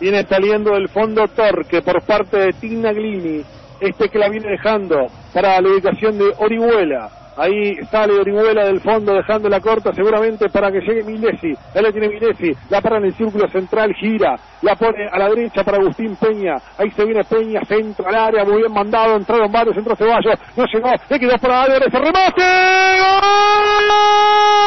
Viene saliendo del fondo Torque por parte de Tignaglini. Este que la viene dejando para la ubicación de Orihuela. Ahí sale Orihuela del fondo dejando la corta seguramente para que llegue Milesi. Él le tiene Milesi. La para en el círculo central, gira. La pone a la derecha para Agustín Peña. Ahí se viene Peña, centro al área. Muy bien mandado. Entraron varios, entró Ceballos. No llegó. Le quedó para Álvarez. ¡Remate! ¡Gol!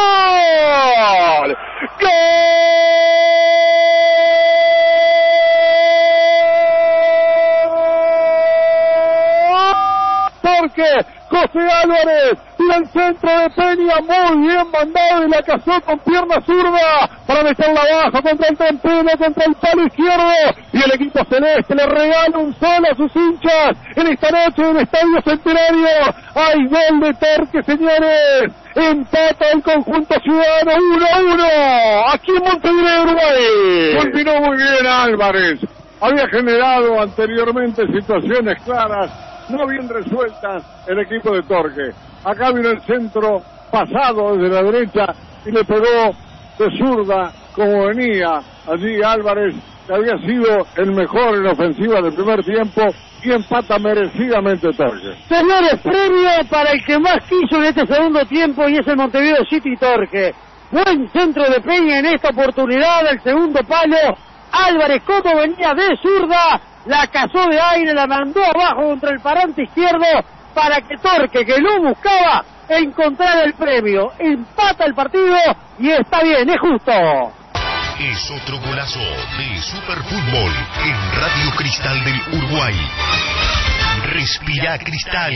Porque José Álvarez tira el centro de Peña, muy bien mandado y la cazó con pierna zurda para meterla abajo contra el tempelo, contra el palo izquierdo y el equipo celeste le regala un solo a sus hinchas en esta noche del Estadio Centenario. Hay gol de Torque, señores. Empata el conjunto ciudadano 1 a 1 aquí en Montevideo, Uruguay. Continuó muy bien Álvarez. Había generado anteriormente situaciones claras no bien resueltas el equipo de Torque. Acá vino el centro pasado desde la derecha y le pegó de zurda como venía allí Álvarez, que había sido el mejor en ofensiva del primer tiempo y empata merecidamente Torque. Señores, premio para el que más quiso en este segundo tiempo y es el Montevideo City Torque. Buen centro de Peña en esta oportunidad, el segundo palo. Álvarez, como venía de zurda, la cazó de aire, la mandó abajo contra el parante izquierdo para que Torque, que lo buscaba, encontrara el premio. Empata el partido y está bien, es justo. Es otro golazo de Superfútbol en Radio Cristal del Uruguay. Respira Cristal.